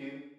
two,